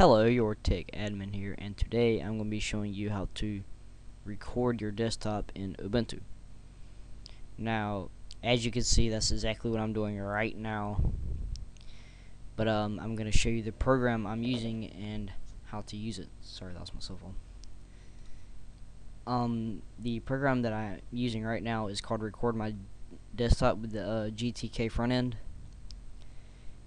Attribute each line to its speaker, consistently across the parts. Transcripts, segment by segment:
Speaker 1: Hello, your tech admin here, and today I'm going to be showing you how to record your desktop in Ubuntu. Now, as you can see, that's exactly what I'm doing right now. But um, I'm going to show you the program I'm using and how to use it. Sorry, that was my cell phone. Um, the program that I'm using right now is called Record My Desktop with the uh, GTK front end.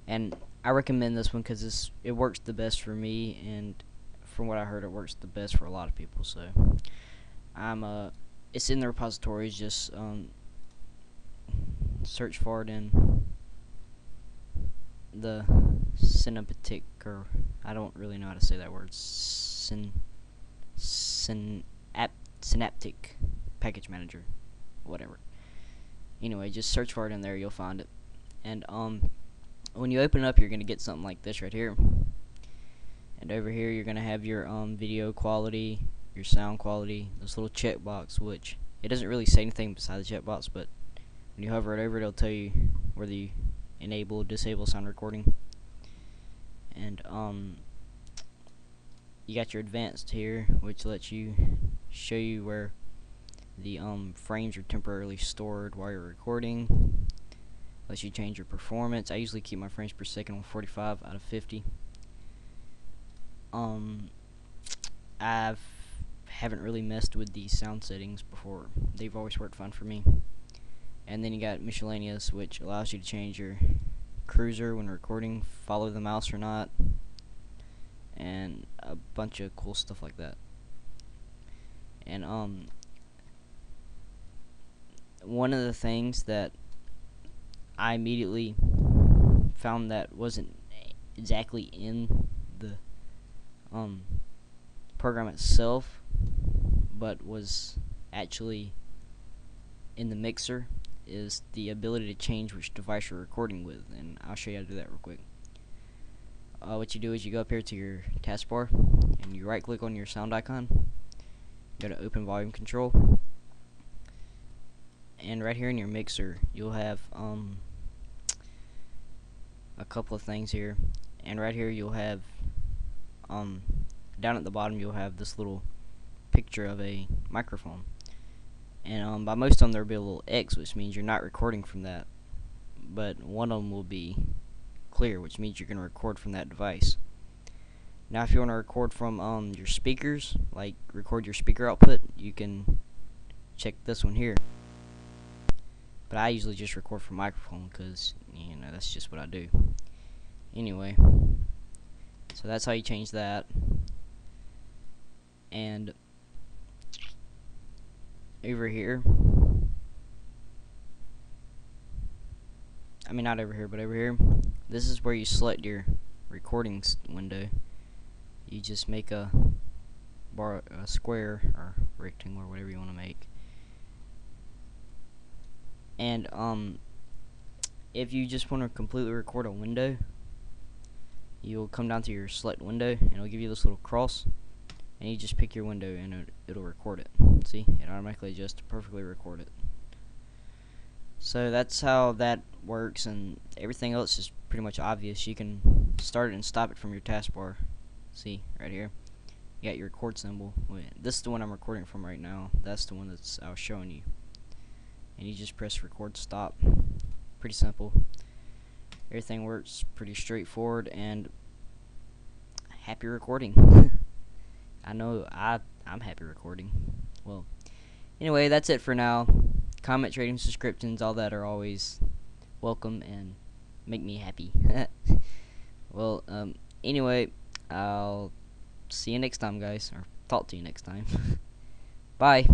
Speaker 1: And I recommend this one because it works the best for me, and from what I heard, it works the best for a lot of people. So I'm uh, it's in the repositories. Just um, search for it in the synaptic, or I don't really know how to say that word. Syn, syn, app, synaptic package manager, whatever. Anyway, just search for it in there. You'll find it, and um when you open it up, you're going to get something like this right here. And over here, you're going to have your um, video quality, your sound quality, this little checkbox, which it doesn't really say anything besides the checkbox, but when you hover it over, it'll tell you whether you enable disable sound recording. And um, you got your advanced here, which lets you show you where the um, frames are temporarily stored while you're recording lets you change your performance. I usually keep my frames per second on 45 out of 50. Um, I haven't really messed with these sound settings before. They've always worked fine for me. And then you got miscellaneous, which allows you to change your cursor when recording, follow the mouse or not, and a bunch of cool stuff like that. And um, one of the things that I immediately found that wasn't exactly in the um, program itself, but was actually in the mixer is the ability to change which device you're recording with, and I'll show you how to do that real quick. Uh, what you do is you go up here to your taskbar, and you right click on your sound icon, go to open volume control, and right here in your mixer you'll have um, a couple of things here. And right here you'll have um, down at the bottom you'll have this little picture of a microphone. And um, by most of them there'll be a little X which means you're not recording from that. But one of them will be clear which means you're going to record from that device. Now if you want to record from um, your speakers like record your speaker output you can check this one here. But I usually just record from microphone because, you know, that's just what I do. Anyway, so that's how you change that. And over here, I mean not over here, but over here, this is where you select your recordings window. You just make a bar, a square or rectangle or whatever you want to make and um, if you just want to completely record a window, you'll come down to your select window, and it'll give you this little cross, and you just pick your window, and it, it'll record it. See, it automatically just perfectly record it. So that's how that works, and everything else is pretty much obvious. You can start it and stop it from your taskbar. See, right here. You got your record symbol. This is the one I'm recording from right now. That's the one that's I was showing you and you just press record stop pretty simple everything works pretty straightforward and happy recording. I know I I'm happy recording. Well anyway that's it for now. Comment trading subscriptions all that are always welcome and make me happy. Well um anyway I'll see you next time guys or talk to you next time. Bye